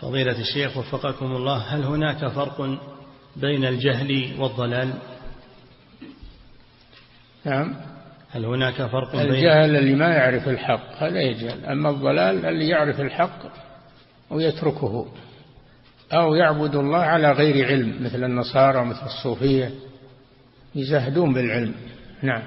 فضيلة الشيخ وفقكم الله هل هناك فرق بين الجهل والضلال؟ نعم. هل هناك فرق بين الجهل اللي ما يعرف الحق هذا يجهل. أما الضلال اللي يعرف الحق ويتركه أو يعبد الله على غير علم مثل النصارى مثل الصوفية يزهدون بالعلم. نعم.